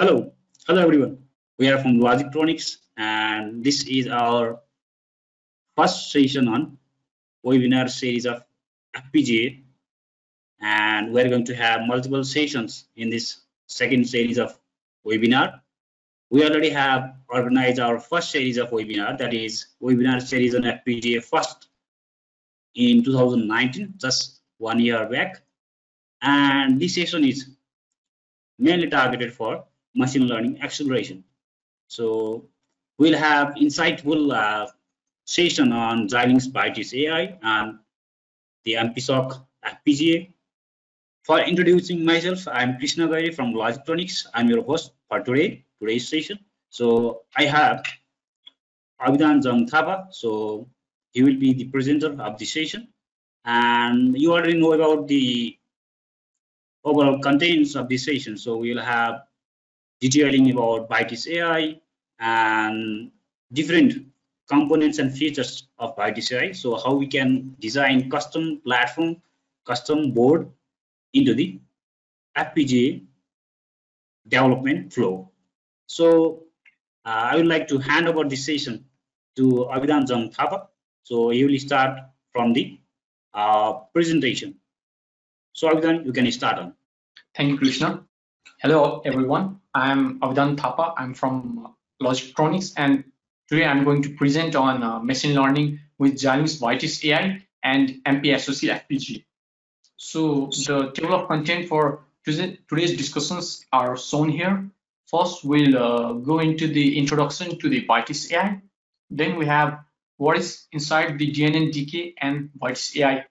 Hello, hello everyone. We are from LogicTronix and this is our first session on webinar series of FPGA and we're going to have multiple sessions in this second series of webinar. We already have organized our first series of webinar that is webinar series on FPGA first in 2019 just one year back and this session is mainly targeted for machine learning acceleration. So we'll have insightful uh, session on Xilinx Vitis AI and the MPSoC FPGA. For introducing myself, I'm Krishna Gairi from LogicTronix. I'm your host for today, today's session. So I have Abhidan Jang Thapa. So he will be the presenter of the session. And you already know about the overall contents of this session. So we'll have detailing about Vitis AI and different components and features of Vitis AI. So how we can design custom platform, custom board into the FPGA development flow. So uh, I would like to hand over this session to Abhidan Jang Thapa. So he will start from the uh, presentation. So Abhidan, you can start on. Thank you, Krishna. Hello, everyone. I'm Avdan Thapa. I'm from LogicTronix, and today I'm going to present on uh, machine learning with Xilinx Vitis AI and MPSoC FPGA. So the table of content for today's discussions are shown here. First, we'll uh, go into the introduction to the Vitis AI. Then we have what is inside the DNN-DK and Vitis AI.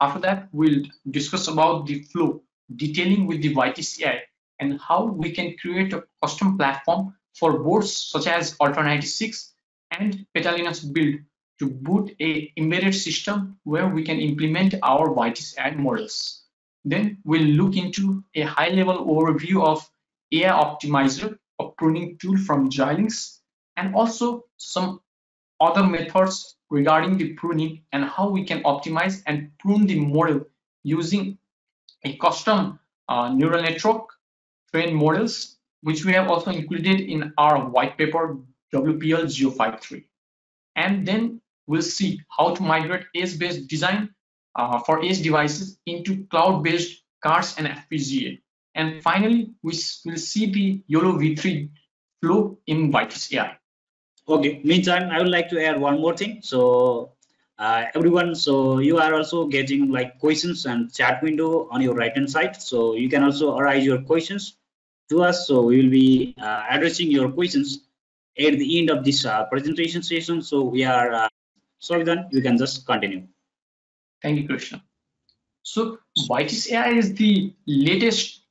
After that, we'll discuss about the flow detailing with the Vitis AI and how we can create a custom platform for boards such as Ultra 96 and Petalinux build to boot a embedded system where we can implement our Vitis AI models. Then we'll look into a high-level overview of AI Optimizer, a pruning tool from Xilinx, and also some other methods regarding the pruning and how we can optimize and prune the model using a custom uh, neural network trained models, which we have also included in our white paper WPL 053. And then we'll see how to migrate edge-based design uh, for edge devices into cloud-based cards and FPGA. And finally, we will see the YOLO V3 flow in Vitis AI. Okay, meantime, I would like to add one more thing. So uh, everyone so you are also getting like questions and chat window on your right hand side so you can also arise your questions to us. So we will be uh, addressing your questions at the end of this uh, presentation session. So we are uh, sorry then you can just continue. Thank you krishna. So Vitis AI is the latest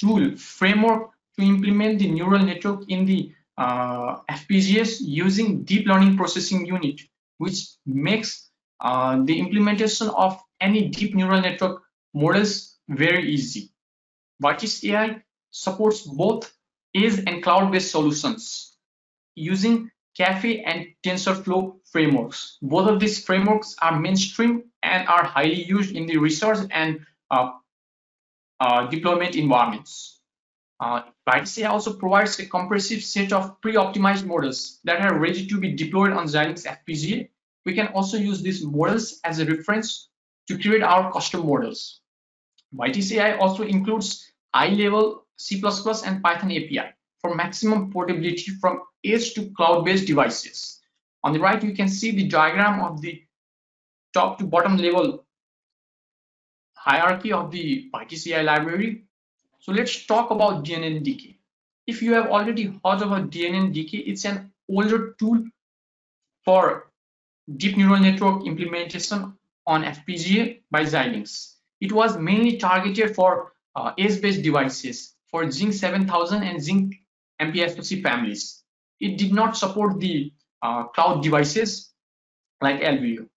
tool framework to implement the neural network in the uh, FPGAs using deep learning processing unit which makes uh, the implementation of any deep neural network models very easy. Vitis AI supports both edge and cloud-based solutions using Caffe and TensorFlow frameworks. Both of these frameworks are mainstream and are highly used in the research and uh, uh, deployment environments. Uh, AI also provides a comprehensive set of pre-optimized models that are ready to be deployed on Xilinx FPGA. We can also use these models as a reference to create our custom models. AI also includes high-level C++ and Python API for maximum portability from edge to cloud-based devices. On the right, you can see the diagram of the top to bottom level hierarchy of the AI library so let's talk about DNN-DK. If you have already heard about DNN-DK, it's an older tool for deep neural network implementation on FPGA by Xilinx. It was mainly targeted for uh, edge-based devices for Zynq 7000 and Zynq MPSoC families. It did not support the uh, cloud devices like Alveo.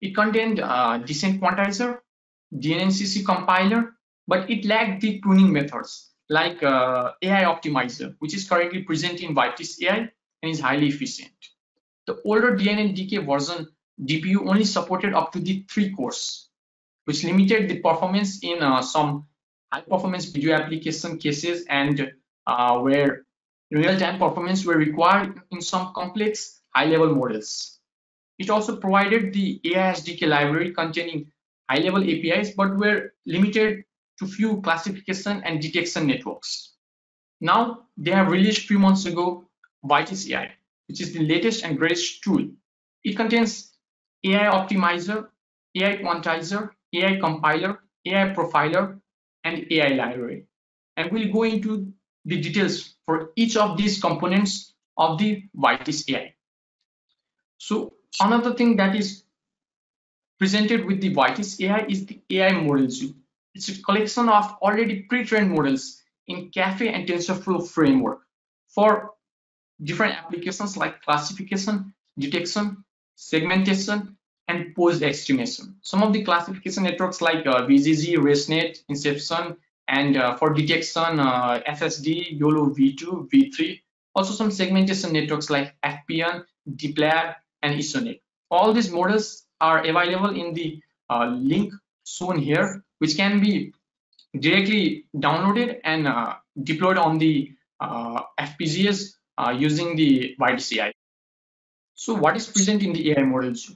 It contained uh, decent quantizer, DNNCC compiler, but it lacked the pruning methods like uh, AI optimizer, which is currently present in Vitis AI and is highly efficient. The older DNN-DK version DPU only supported up to the three cores, which limited the performance in uh, some high performance video application cases and uh, where real-time performance were required in some complex high-level models. It also provided the AI SDK library containing high-level APIs, but were limited to few classification and detection networks. Now, they have released few months ago Vitis AI, which is the latest and greatest tool. It contains AI optimizer, AI quantizer, AI compiler, AI profiler, and AI library. And we'll go into the details for each of these components of the Vitis AI. So another thing that is presented with the Vitis AI is the AI model zoo. It's a collection of already pre-trained models in Caffe and TensorFlow framework for different applications like classification, detection, segmentation, and pose estimation. Some of the classification networks like uh, VGG, ResNet, Inception, and uh, for detection, uh, SSD, YOLO V2, V3. Also some segmentation networks like FPN, DeepLab, and ISONET. All these models are available in the uh, link shown here, which can be directly downloaded and uh, deployed on the uh, FPGAs uh, using the VitisAI. So what is present in the AI models?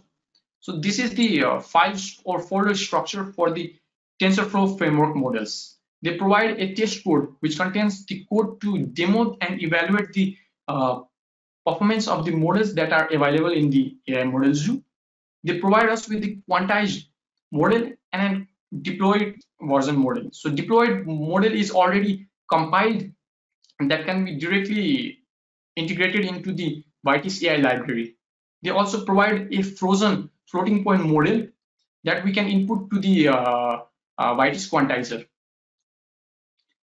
So this is the uh, files or folder structure for the TensorFlow framework models. They provide a test code which contains the code to demo and evaluate the uh, performance of the models that are available in the AI model zoo. They provide us with the quantized model and deployed version model. So deployed model is already compiled and that can be directly integrated into the Vitis AI library. They also provide a frozen floating point model that we can input to the uh, uh, Vitis quantizer.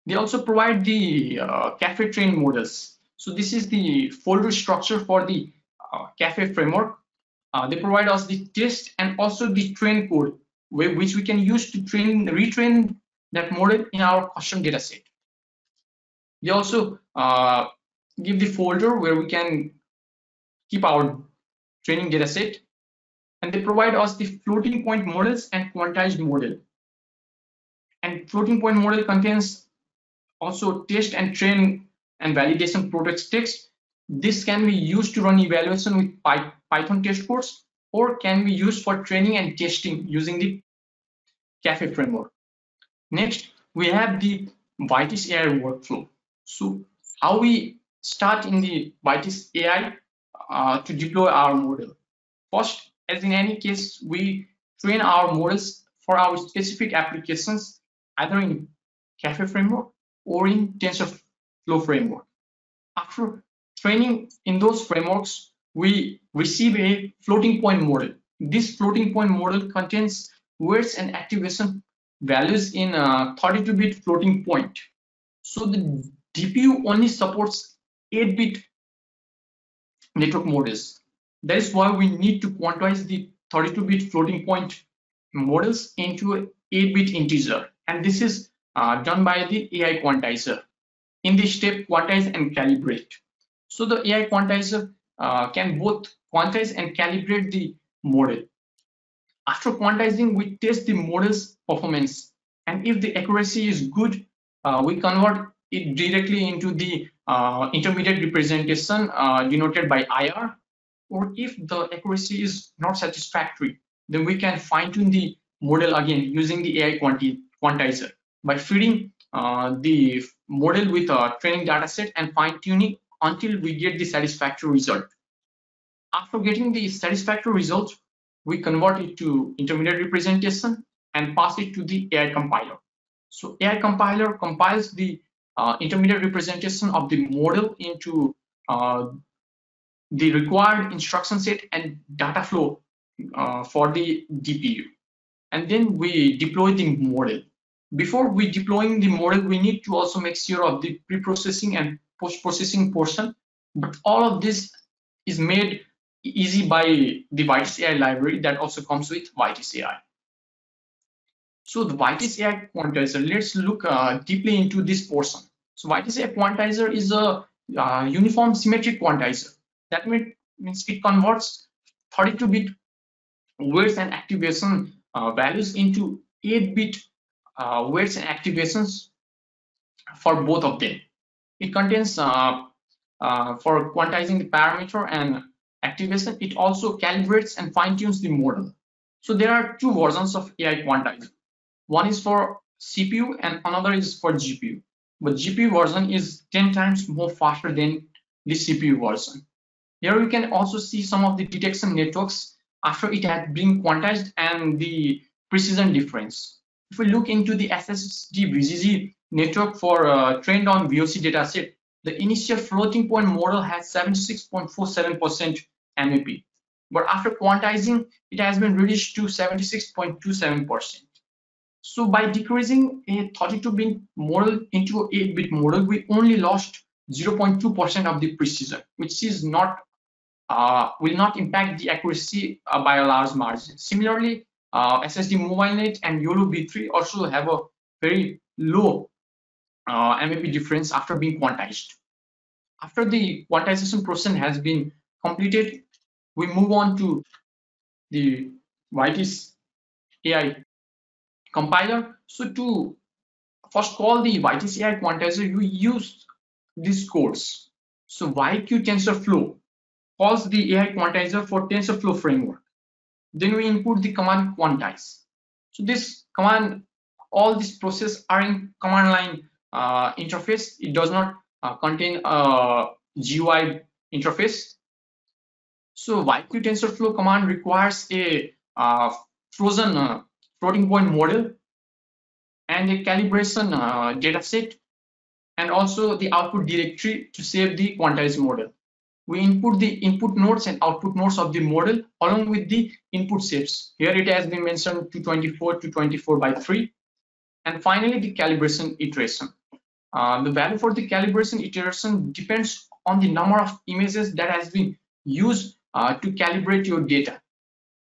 They also provide the uh, Caffe train models. So this is the folder structure for the uh, Caffe framework. Uh, they provide us the test and also the train code which we can use to train retrain that model in our custom data set. They also uh, give the folder where we can keep our training data set and they provide us the floating point models and quantized model. And floating point model contains also test and train and validation products text. This can be used to run evaluation with Python test cores or can be used for training and testing using the Caffe framework. Next, we have the Vitis AI workflow. So how we start in the Vitis AI uh, to deploy our model. First, as in any case, we train our models for our specific applications, either in Caffe framework or in TensorFlow framework. After training in those frameworks, we receive a floating point model. This floating point model contains weights and activation values in a 32-bit floating point. So the DPU only supports 8-bit network models. That is why we need to quantize the 32-bit floating point models into 8-bit integer. And this is uh, done by the AI quantizer. In this step, quantize and calibrate. So the AI quantizer uh, can both quantize and calibrate the model. After quantizing, we test the model's performance. And if the accuracy is good, uh, we convert it directly into the uh, intermediate representation uh, denoted by IR. Or if the accuracy is not satisfactory, then we can fine tune the model again using the AI quanti quantizer by feeding uh, the model with a training data set and fine tuning until we get the satisfactory result. After getting the satisfactory result, we convert it to intermediate representation and pass it to the AI compiler. So AI compiler compiles the uh, intermediate representation of the model into uh, the required instruction set and data flow uh, for the DPU. And then we deploy the model. Before we deploying the model, we need to also make sure of the pre-processing and post-processing portion. But all of this is made easy by the Vitis AI library that also comes with Vitis AI. So the Vitis AI quantizer, let's look uh, deeply into this portion. So Vitis AI quantizer is a uh, uniform symmetric quantizer. That means it converts 32-bit weights and activation uh, values into 8-bit uh, weights and activations for both of them. It contains uh, uh, for quantizing the parameter and activation. It also calibrates and fine tunes the model. So there are two versions of AI quantizer. One is for CPU and another is for GPU. But GPU version is 10 times more faster than the CPU version. Here you can also see some of the detection networks after it had been quantized and the precision difference. If we look into the SSD VGG network for uh, trained on VOC dataset, the initial floating point model has 76.47% MAP. But after quantizing, it has been reduced to 76.27%. So by decreasing a 32-bit model into a 8-bit model, we only lost 0.2% of the precision, which is not uh, will not impact the accuracy uh, by a large margin. Similarly, uh, SSD MobileNet and YOLO V3 also have a very low uh, MAP difference after being quantized. After the quantization process has been completed, we move on to the Vitis AI compiler. So to first call the Vitis AI quantizer, you use these codes. So YQ TensorFlow calls the AI quantizer for TensorFlow framework. Then we input the command quantize. So this command, all this process are in command line uh, interface. It does not uh, contain a GUI interface. So YQ TensorFlow command requires a uh, frozen uh, floating point model and a calibration uh, dataset and also the output directory to save the quantized model. We input the input nodes and output nodes of the model along with the input shapes. Here it has been mentioned 224 to 24 by 3. And finally, the calibration iteration. Uh, the value for the calibration iteration depends on the number of images that has been used uh, to calibrate your data.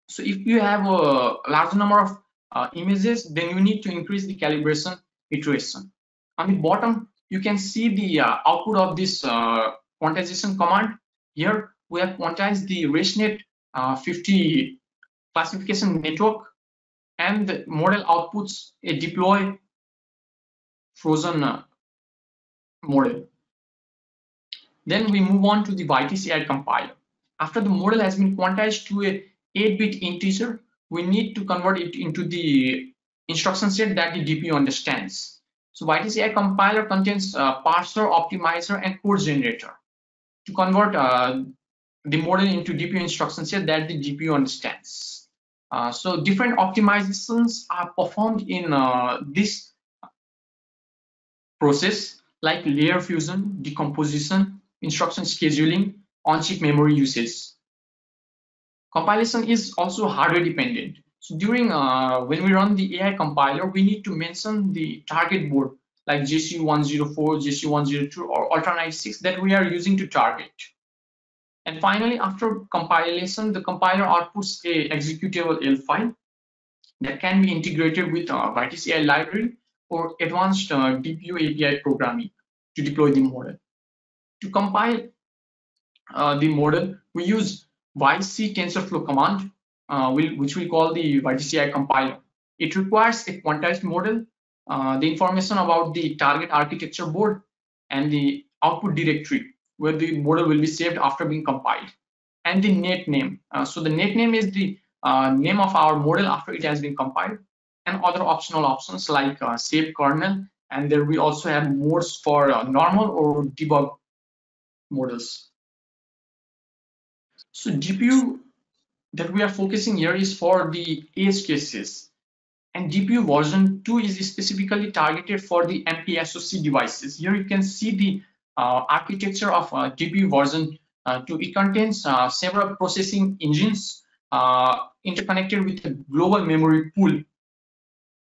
So if you have a large number of uh, images, then you need to increase the calibration iteration. On the bottom, you can see the uh, output of this uh, quantization command. Here we have quantized the ResNet uh, 50 classification network and the model outputs a deploy frozen uh, model. Then we move on to the AI compiler. After the model has been quantized to a 8-bit integer, we need to convert it into the instruction set that the DPU understands. So AI compiler contains a parser, optimizer, and code generator to convert uh, the model into DPU instruction set that the DPU understands. Uh, so different optimizations are performed in uh, this process like layer fusion, decomposition, instruction scheduling, on-chip memory usage. Compilation is also hardware dependent. So during uh, when we run the AI compiler, we need to mention the target board like ZCU104, ZCU102, or Ultra96 that we are using to target. And finally, after compilation, the compiler outputs a executable ELF file that can be integrated with uh, Vitis AI library or advanced uh, DPU API programming to deploy the model. To compile uh, the model, we use YC TensorFlow command, uh, which we call the AI compiler. It requires a quantized model uh, the information about the target architecture board and the output directory where the model will be saved after being compiled and the net name. Uh, so the net name is the uh, name of our model after it has been compiled and other optional options like uh, save kernel and there we also have modes for normal or debug models. So DPU that we are focusing here is for the edge cases and DPU version 2 is specifically targeted for the MPSoC devices. Here you can see the uh, architecture of uh, DPU version uh, 2. It contains uh, several processing engines uh, interconnected with a global memory pool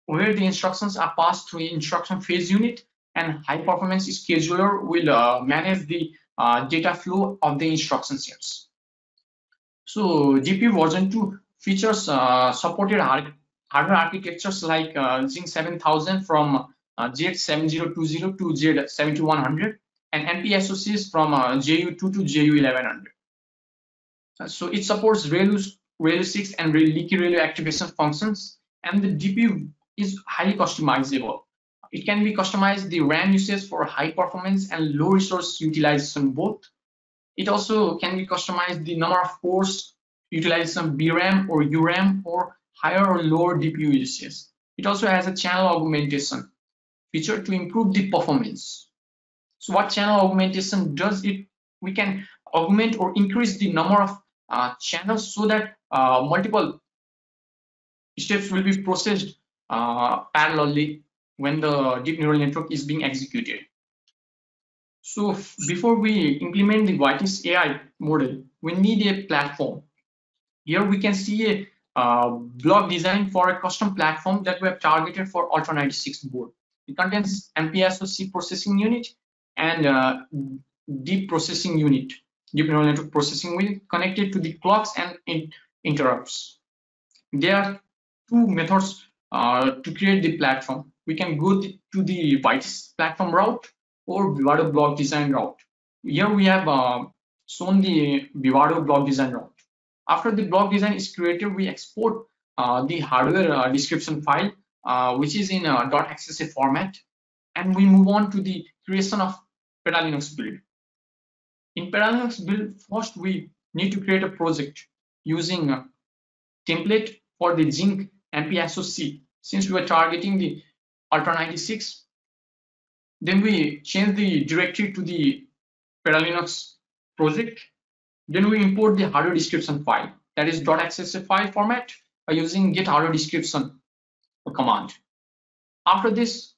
where the instructions are passed through instruction phase unit and high performance scheduler will uh, manage the data flow of the instruction sets. So DPU version 2 features supported hardware architectures like uh, Zynq 7000 from uh, Z7020 to Z7100 and MPSoCs from uh, JU2 to JU1100. Uh, so it supports ReLU, ReLU 6 and leaky ReLU activation functions and the DPU is highly customizable. It can be customized the RAM usage for high performance and low resource utilization both. It also can be customized the number of cores utilization BRAM or URAM or higher or lower DPU usage. It also has a channel augmentation feature to improve the performance. So what channel augmentation does it? We can augment or increase the number of uh, channels so that uh, multiple steps will be processed uh, parallelly when the deep neural network is being executed. So before we implement the Vitis AI model, we need a platform. Here we can see a uh, block design for a custom platform that we have targeted for Ultra 96 board. It contains MPSoC processing unit and uh, deep processing unit, deep neural network processing unit connected to the clocks and in interrupts. There are two methods uh, to create the platform. We can go to the Vitis platform route or Vivado block design route. Here we have uh, shown the Vivado block design route. After the block design is created, we export uh, the hardware uh, description file, uh, which is in a .xsa format, and we move on to the creation of PetaLinux build. In PetaLinux build, first we need to create a project using a template for the Zynq MPSoC. Since we are targeting the Ultra 96, then we change the directory to the PetaLinux project then we import the hardware description file that is file format by using get hardware description command. After this,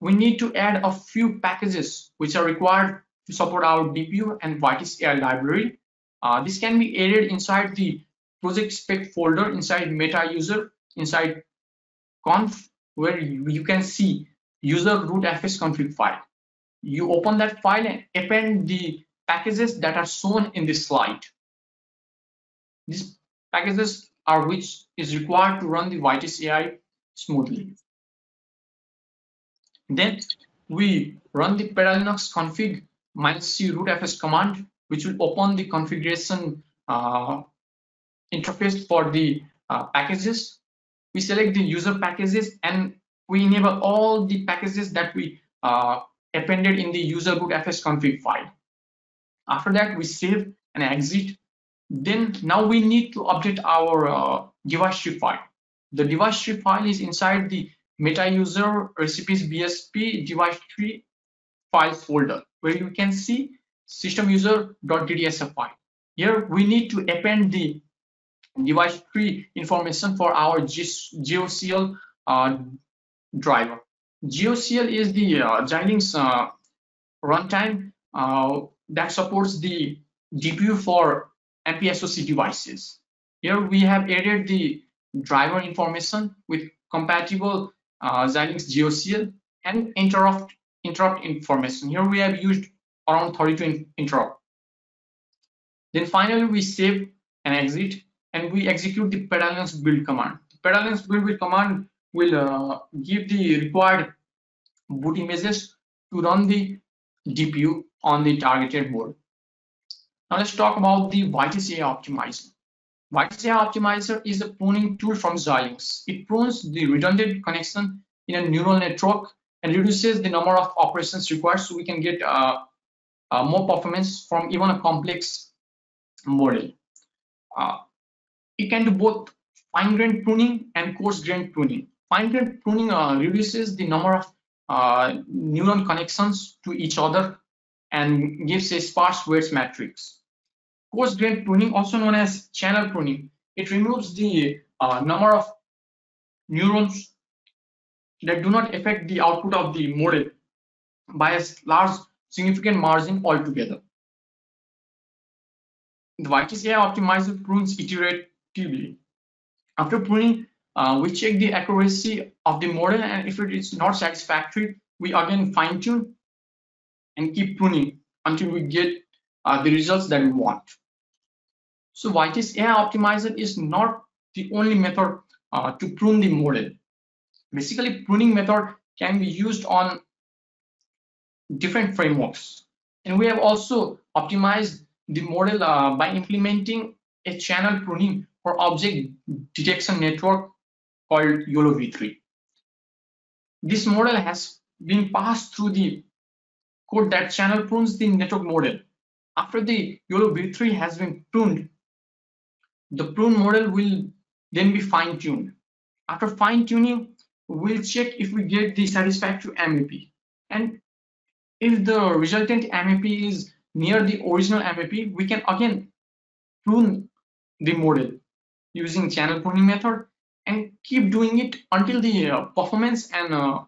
we need to add a few packages which are required to support our DPU and Vitis AI library. Uh, this can be added inside the project spec folder inside meta user inside conf where you can see user root fs config file. You open that file and append the packages that are shown in this slide. These packages are which is required to run the Vitis AI smoothly. Then we run the PetaLinux config minus c rootfs command, which will open the configuration uh, interface for the uh, packages. We select the user packages and we enable all the packages that we uh, appended in the user rootfs config file. After that, we save and exit. Then now we need to update our uh, device tree file. The device tree file is inside the meta user recipes BSP device tree file folder where you can see system user.ddsf file. Here we need to append the device tree information for our ZOCL uh, driver. ZOCL is the uh, uh, runtime uh, that supports the DPU for MPSoC devices. Here we have added the driver information with compatible uh, Xilinx ZOCL and interrupt interrupt information. Here we have used around 32 interrupt. Then finally we save and exit and we execute the PetaLinux build command. The PetaLinux build command will uh, give the required boot images to run the DPU on the targeted board. Now let's talk about the AI Optimizer. AI Optimizer is a pruning tool from Xilinx. It prunes the redundant connection in a neural network and reduces the number of operations required so we can get uh, uh, more performance from even a complex model. Uh, it can do both fine-grained pruning and coarse-grained pruning. Fine-grained pruning uh, reduces the number of uh, neuron connections to each other and gives a sparse weights matrix. Coarse grain pruning, also known as channel pruning, it removes the uh, number of neurons that do not affect the output of the model by a large significant margin altogether. The AI optimizer prunes iteratively. After pruning, uh, we check the accuracy of the model and if it is not satisfactory, we again fine tune and keep pruning until we get uh, the results that we want. So Vitis AI Optimizer is not the only method uh, to prune the model. Basically, pruning method can be used on different frameworks. And we have also optimized the model uh, by implementing a channel pruning for object detection network called YOLO v3. This model has been passed through the code that channel prunes the network model. After the YOLO v3 has been pruned, the prune model will then be fine-tuned. After fine-tuning, we'll check if we get the satisfactory MAP. And if the resultant MAP is near the original MAP, we can again prune the model using channel pruning method and keep doing it until the uh, performance and uh,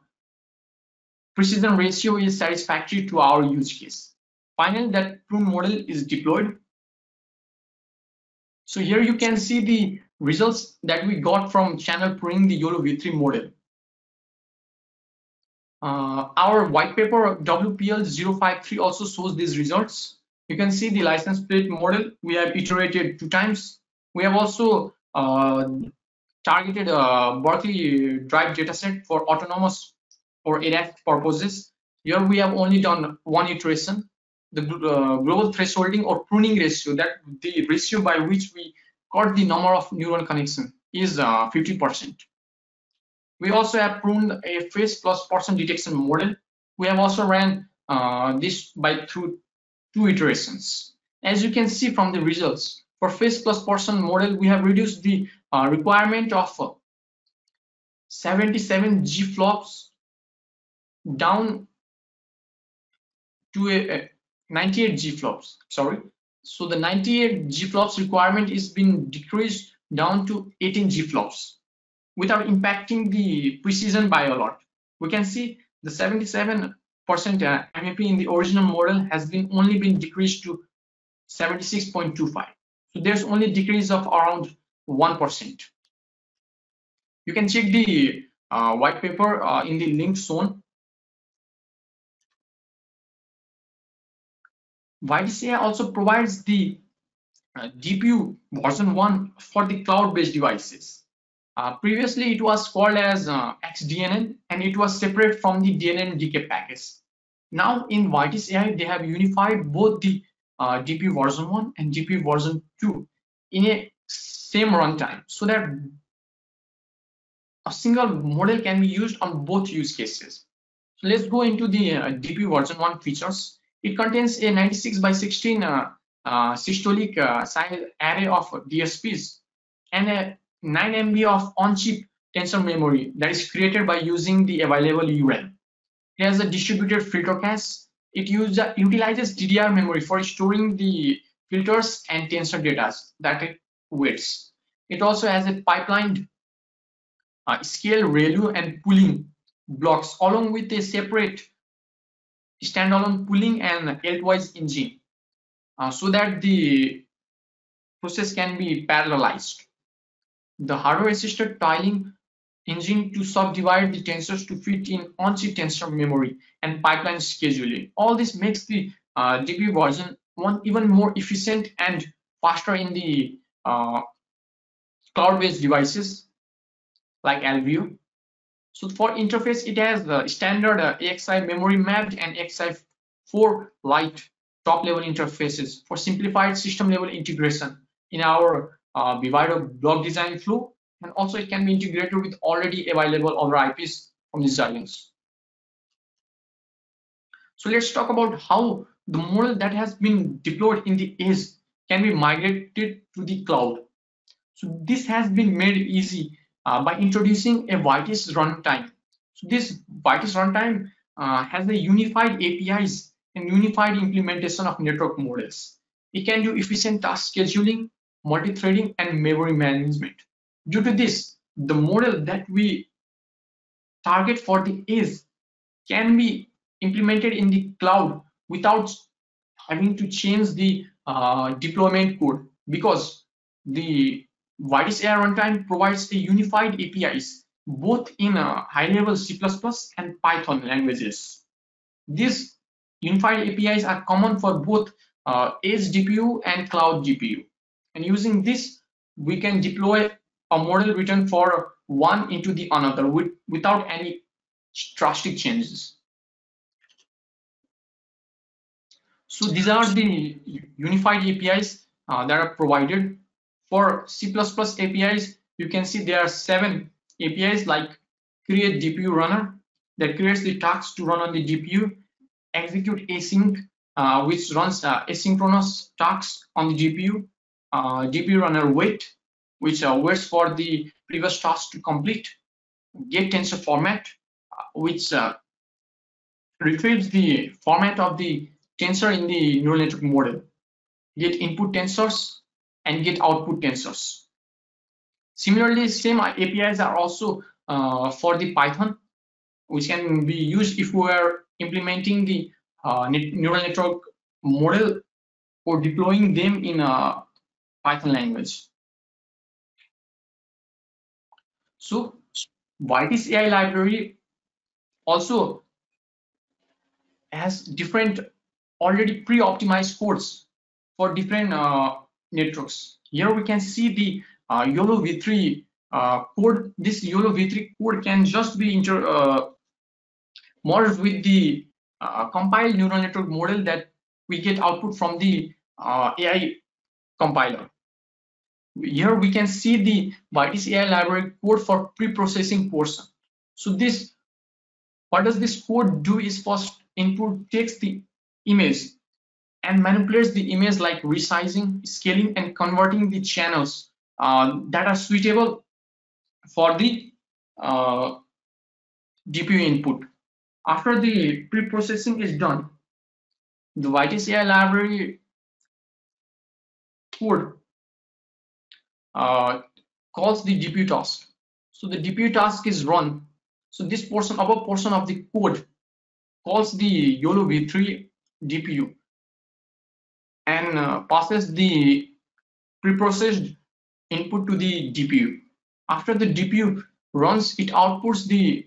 precision ratio is satisfactory to our use case. Finally, that prune model is deployed. So here you can see the results that we got from channel pruning the YOLO v3 model. Uh, our white paper WPL 053 also shows these results. You can see the license plate model. We have iterated two times. We have also uh, targeted a Berkeley drive dataset for autonomous or ADAS purposes. Here we have only done one iteration. The uh, global thresholding or pruning ratio, that the ratio by which we got the number of neuron connection is 50%. Uh, we also have pruned a face plus person detection model. We have also ran uh, this by through two iterations. As you can see from the results, for face plus person model, we have reduced the uh, requirement of uh, 77 G flops down to a, a 98 G flops. Sorry. So the 98 G flops requirement is being decreased down to 18 G flops without impacting the precision by a lot. We can see the 77% uh, MAP in the original model has been only been decreased to 76.25. So there's only decrease of around 1%. You can check the uh, white paper uh, in the link shown. Vitis AI also provides the uh, DPU version 1 for the cloud-based devices. Uh, previously, it was called as uh, XDNN and it was separate from the DNN DK package. Now in AI, they have unified both the uh, DPU version 1 and DPU version 2 in a same runtime so that a single model can be used on both use cases. So let's go into the uh, DPU version 1 features. It contains a 96 by 16 uh, uh, systolic uh, size array of DSPs and a 9 MB of on-chip tensor memory that is created by using the available URL. It has a distributed filter cache. It use, uh, utilizes DDR memory for storing the filters and tensor data that waits. It also has a pipelined uh, scale ReLU and pooling blocks along with a separate standalone pooling and Eltwise engine uh, so that the process can be parallelized the hardware-assisted tiling engine to subdivide the tensors to fit in on-chip tensor memory and pipeline scheduling. All this makes the uh, version one even more efficient and faster in the uh, cloud-based devices like Alveo. So for interface, it has the standard uh, AXI memory mapped and AXI4 light top-level interfaces for simplified system-level integration in our uh, block design flow, and also it can be integrated with already available other IPs from the Xilinx. So let's talk about how the model that has been deployed in the edge can be migrated to the cloud. So this has been made easy uh, by introducing a Vitis runtime. So this Vitis runtime uh, has a unified APIs and unified implementation of network models. It can do efficient task scheduling, multi-threading and memory management. Due to this, the model that we target for the is can be implemented in the cloud without having to change the uh, deployment code because the Vitis AI runtime provides a unified APIs both in uh, high-level C++ and Python languages. These unified APIs are common for both uh, edge DPU and cloud DPU. And using this, we can deploy a model written for one into the another with, without any drastic changes. So these are the unified APIs uh, that are provided. For C++ APIs, you can see there are seven APIs like create DPU runner, that creates the tasks to run on the DPU, execute async, uh, which runs uh, asynchronous tasks on the DPU, uh, DPU runner wait, which uh, waits for the previous task to complete, get tensor format, uh, which uh, retrieves the format of the tensor in the neural network model, get input tensors, and get output tensors. Similarly, same APIs are also uh, for the Python, which can be used if we are implementing the uh, net neural network model or deploying them in a Python language. So Vitis AI library also has different already pre-optimized codes for different uh, networks. Here we can see the uh, YOLO v3 uh, code. This YOLO v3 code can just be inter uh, merged with the uh, compiled neural network model that we get output from the uh, AI compiler. Here we can see the Vitis AI library code for pre-processing portion. So this, what does this code do is first input takes the image and manipulates the image like resizing, scaling, and converting the channels uh, that are suitable for the uh, DPU input. After the pre-processing is done, the Vitis AI library code uh, calls the DPU task. So the DPU task is run. So this portion, upper portion of the code calls the YOLO v3 DPU and uh, passes the preprocessed input to the DPU. After the DPU runs, it outputs the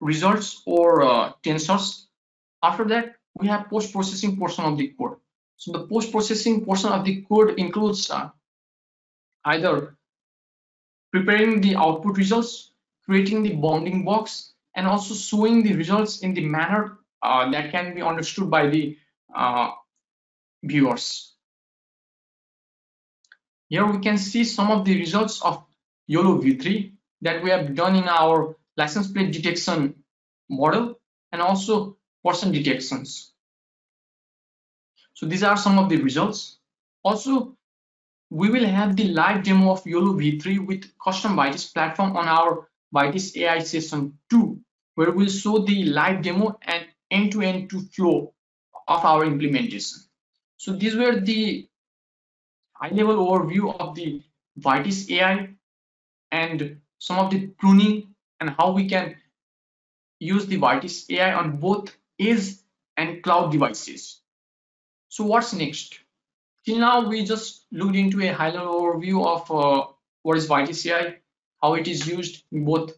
results or uh, tensors. After that, we have post-processing portion of the code. So the post-processing portion of the code includes uh, either preparing the output results, creating the bounding box, and also showing the results in the manner uh, that can be understood by the uh, viewers. Here we can see some of the results of YOLO v3 that we have done in our license plate detection model and also person detections. So these are some of the results. Also, we will have the live demo of YOLO v3 with custom Vitis platform on our Vitis AI session 2, where we'll show the live demo and end-to-end -to, -end flow of our implementation. So these were the high-level overview of the Vitis AI and some of the pruning and how we can use the Vitis AI on both edge and cloud devices. So what's next? Till now, we just looked into a high-level overview of uh, what is Vitis AI, how it is used in both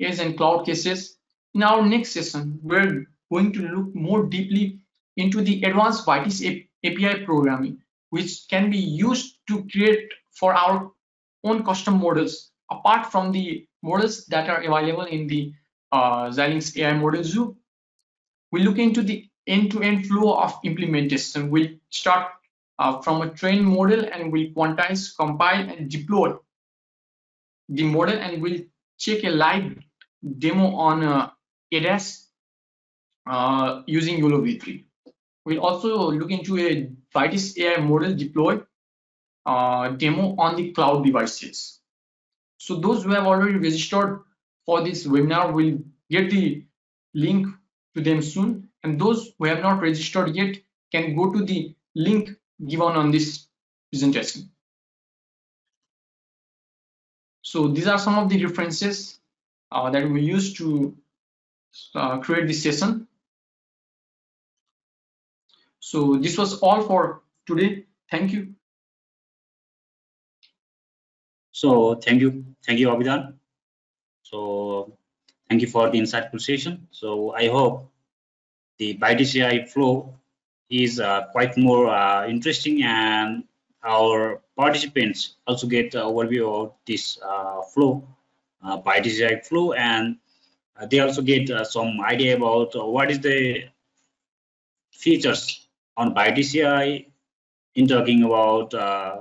edge and cloud cases. In our next session, we're going to look more deeply into the advanced Vitis API programming, which can be used to create for our own custom models apart from the models that are available in the uh, Xilinx AI Model Zoo. We look into the end-to-end -end flow of implementation. We'll start uh, from a trained model and we'll quantize, compile, and deploy the model and we'll check a live demo on uh, ADAS uh, using YOLO v3. We'll also look into a Vitis AI model deploy uh, demo on the cloud devices. So those who have already registered for this webinar will get the link to them soon. And those who have not registered yet can go to the link given on this presentation. So these are some of the references uh, that we use to uh, create this session. So this was all for today. Thank you. So thank you. Thank you, Abhidan. So thank you for the insightful session. So I hope the Vitis AI flow is uh, quite more uh, interesting and our participants also get an overview of this uh, flow, uh, flow, and uh, they also get uh, some idea about what is the features on Vitis AI in talking about uh,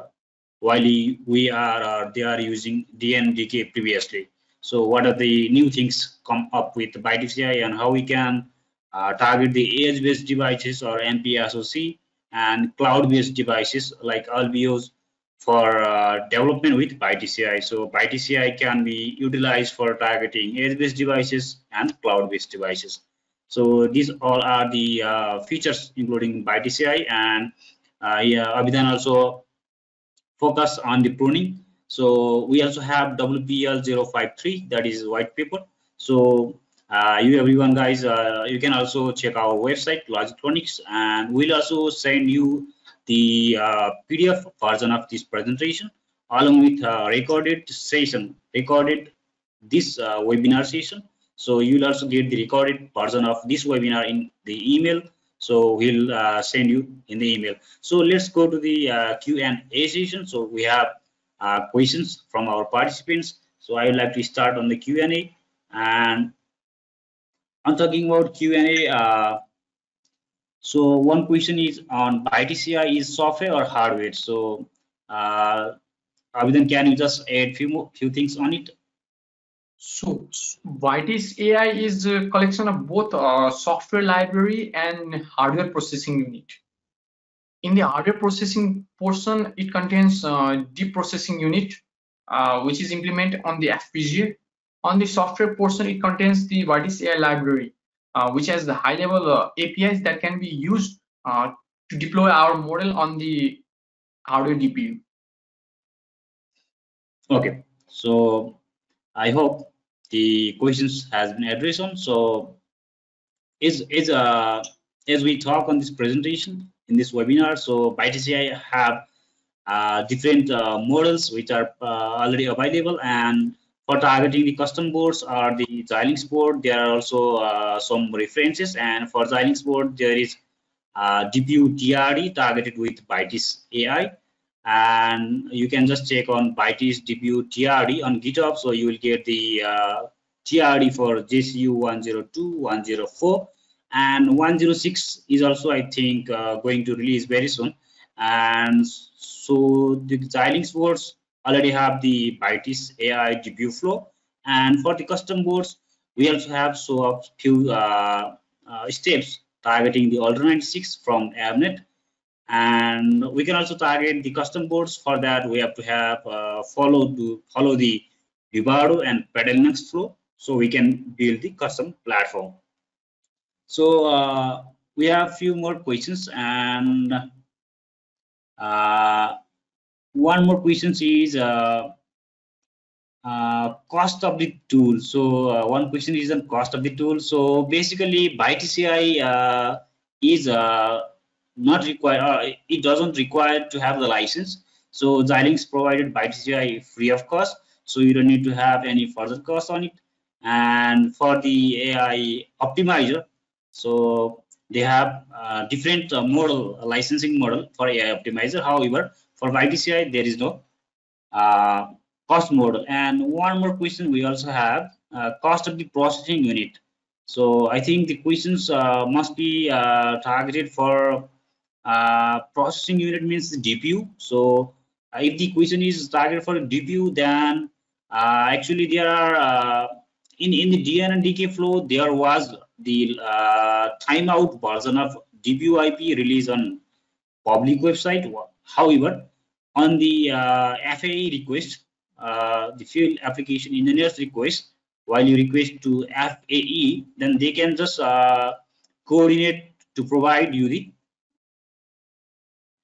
while we are or they are using DNNDK previously. So what are the new things come up with AI and how we can uh, target the edge-based devices or MP-SoC and cloud-based devices like Alveos for uh, development with Vitis AI. So Vitis AI can be utilized for targeting edge-based devices and cloud-based devices. So these all are the uh, features including Vitis AI and uh, yeah, Abhidan also focus on the pruning. So we also have WPL 053 that is white paper. So uh, you everyone guys, uh, you can also check our website LogicTronix and we'll also send you the uh, PDF version of this presentation along with uh, recorded session, recorded this uh, webinar session. So you'll also get the recorded version of this webinar in the email. So we'll uh, send you in the email. So let's go to the uh, Q&A session. So we have uh, questions from our participants. So I would like to start on the Q&A and I'm talking about Q&A. Uh, so one question is on AI is software or hardware. So uh, can you just add few few things on it? So Vitis AI is a collection of both uh, software library and hardware processing unit. In the hardware processing portion, it contains uh, deep processing unit, uh, which is implemented on the FPGA. On the software portion, it contains the Vitis AI library, uh, which has the high level uh, APIs that can be used uh, to deploy our model on the hardware DPU. Okay, so I hope the questions has been addressed on. So is is uh as we talk on this presentation in this webinar, so Vitis AI have uh, different uh, models which are uh, already available and for targeting the custom boards or the Xilinx board, there are also uh, some references. And for Xilinx board, there is uh, DPU TRD targeted with Vitis AI. And you can just check on Vitis DPU TRD on GitHub. So you will get the uh, TRD for ZCU 102, 104. And 106 is also, I think, uh, going to release very soon. And so the Xilinx boards already have the Vitis AI DPU flow. And for the custom boards, we also have so a few uh, uh, steps targeting the Ultra 96 from Avnet. And we can also target the custom boards. For that, we have to have uh, follow to follow the Vivado and Linux flow, so we can build the custom platform. So uh, we have few more questions, and uh, one more question is uh, uh, cost of the tool. So uh, one question is on cost of the tool. So basically, Vitis AI is uh, not required. Uh, it doesn't require to have the license. So Xilinx provided Vitis AI free of cost. So you don't need to have any further cost on it. And for the AI optimizer, so they have uh, different model licensing model for AI optimizer. However, for AI, there is no uh, cost model. And one more question we also have, uh, cost of the processing unit. So I think the questions uh, must be uh, targeted for uh, processing unit means the DPU. So uh, if the question is targeted for DPU, then actually there are in in the DNNDK flow there was the timeout version of DPU IP released on public website. However, on the uh, FAE request, uh, the field application engineers request, while you request to FAE, then they can just uh, coordinate to provide you the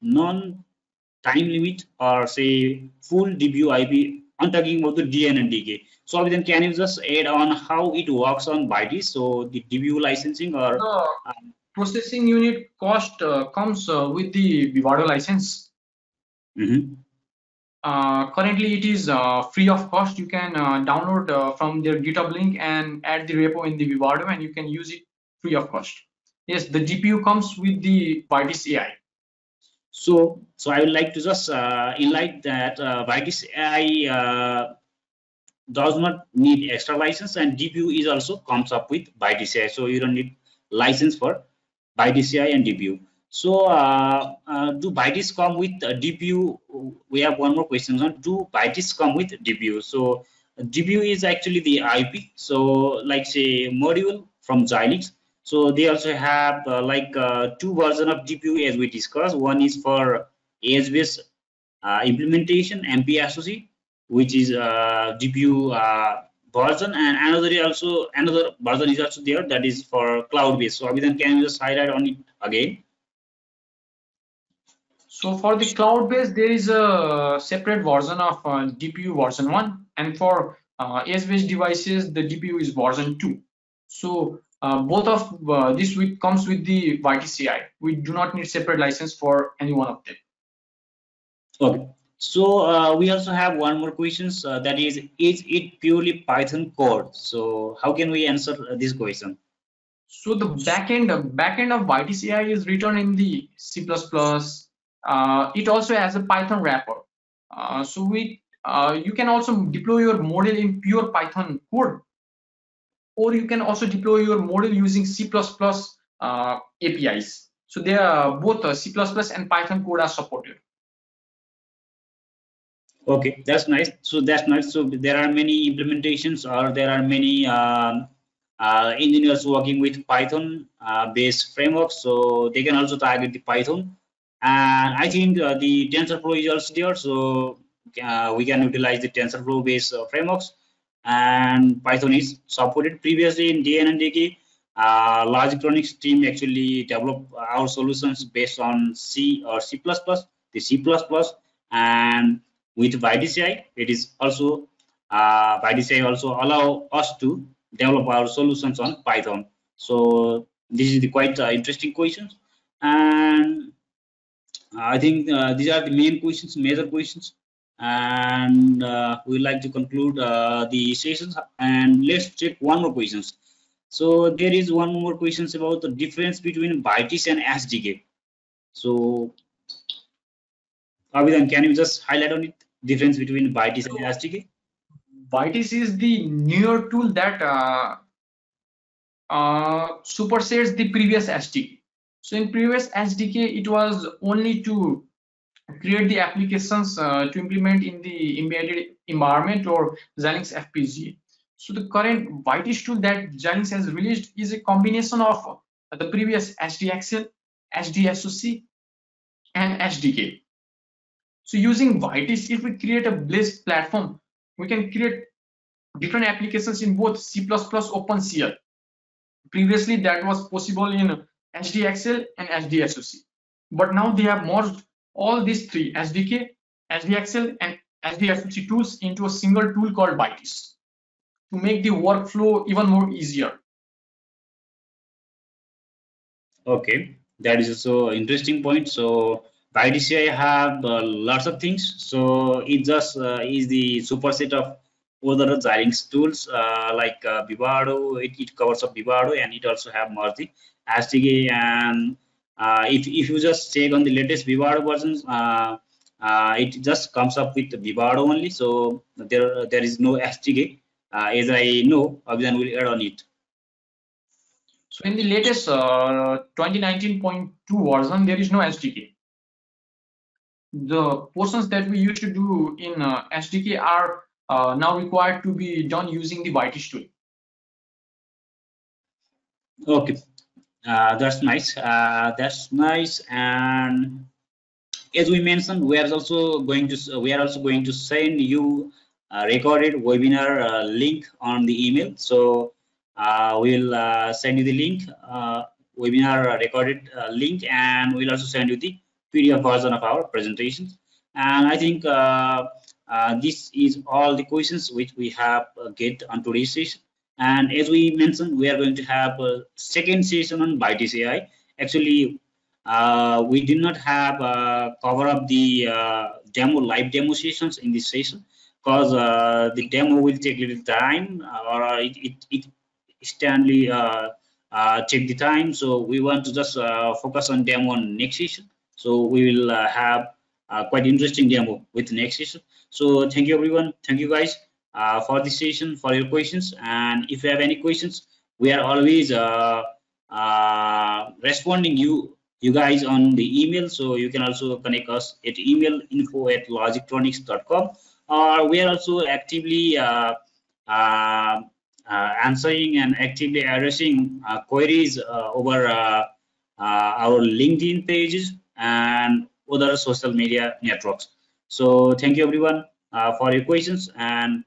non-time limit or say full IP. I'm talking about the DNNDK. So then can you just add on how it works on Vitis? So the DPU licensing or um, processing unit cost uh, comes uh, with the Vivado license. Mm -hmm. uh, currently, it is uh, free of cost. You can uh, download uh, from their GitHub link and add the repo in the Vivado, and you can use it free of cost. Yes, the DPU comes with the Vitis AI. So, so I would like to just uh, enlighten that uh, Vitis AI uh, does not need extra license, and DPU is also comes up with Vitis AI. So you don't need license for Vitis AI and DPU. So uh, uh, do Vitis come with DPU? We have one more question on do Vitis come with DPU? So DPU is actually the IP. So like say module from Xilinx. So they also have uh, like uh, two version of DPU as we discussed. One is for ASBase uh, implementation MP-SoC, which is uh, DPU uh, version, and another also another version is also there that is for cloud-based. So Abhidan, can you just highlight on it again? So for the cloud-based, there is a separate version of uh, DPU version one, and for ASBase devices, the DPU is version two. So uh, both of uh, this with, comes with the Vitis-AI. We do not need separate license for any one of them. Okay. So uh, we also have one more questions uh, that is, is it purely Python code? So how can we answer this question? So the backend backend of Vitis-AI is written in the C++. Uh, it also has a Python wrapper. Uh, so we uh, you can also deploy your model in pure Python code, or you can also deploy your model using C++ uh, APIs. So they are both C++ and Python code are supported. Okay, that's nice. So that's nice. So there are many implementations or there are many um, uh, engineers working with Python uh, based frameworks. So they can also target the Python. And I think uh, the TensorFlow is also there. So uh, we can utilize the TensorFlow based uh, frameworks and Python is supported previously in DNNDK. Uh, LogicTronix team actually developed our solutions based on C or C++, the C++, and with Vitis-AI, it is also uh, Vitis-AI also allow us to develop our solutions on Python. So this is the quite uh, interesting questions, and I think uh, these are the main questions, major questions, and uh, we like to conclude uh, the sessions. And let's check one more questions. So there is one more questions about the difference between Vitis and SDK. So Abhidan, can you just highlight on it? difference between Vitis and SDK? Vitis is the newer tool that uh, uh, supersedes the previous SDK. So in previous SDK, it was only to create the applications uh, to implement in the embedded environment or Xilinx FPGA. So the current Vitis tool that Xilinx has released is a combination of the previous SDAccel, SDSoC, and SDK. So using Vitis, if we create a Blazed platform, we can create different applications in both C++ OpenCL. Previously, that was possible in SDAccel and SDSoC. But now they have merged all these three, SDK, SDAccel, and SDSoC tools into a single tool called Vitis to make the workflow even more easier. Okay, that is also interesting point. So Vitis-AI have uh, lots of things. So it just uh, is the superset of other Xilinx tools uh, like uh, Vivado. It, it covers up Vivado and it also have Merge SDK. And if, if you just check on the latest Vivado versions, uh, uh, it just comes up with Vivado only. So there there is no SDK. as I know, Abhidan will add on it. So in the latest 2019.2 version, there is no SDK the portions that we used to do in uh, SDK are uh, now required to be done using the Vitis tool. Okay, uh, that's nice. Uh, that's nice. And as we mentioned, we are also going to we are also going to send you a recorded webinar uh, link on the email. So uh, we'll send you the link, webinar recorded link, and we'll also send you the PDF version of our presentations. And I think uh, uh, this is all the questions which we have uh, get on today's session. And as we mentioned, we are going to have a second session on Vitis-AI. Actually, uh, we did not have uh, cover up the uh, demo live demo sessions in this session because uh, the demo will take little time or it, it, it standly take the time. So we want to just focus on demo on next session. So we will uh, have a quite interesting demo with next session. So thank you everyone. Thank you guys uh, for this session, for your questions. And if you have any questions, we are always uh, uh, responding you you guys on the email. So you can also connect us at email info at logictronix.com. Or we are also actively uh, uh, uh, answering and actively addressing uh, queries uh, over uh, our LinkedIn pages and other social media networks. So thank you everyone for your questions and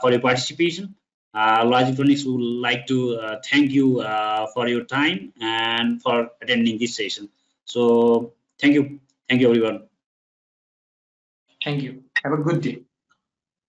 for your participation. Uh, LogicTronix would like to uh, thank you uh, for your time and for attending this session. So thank you. Thank you, everyone. Thank you. Have a good day.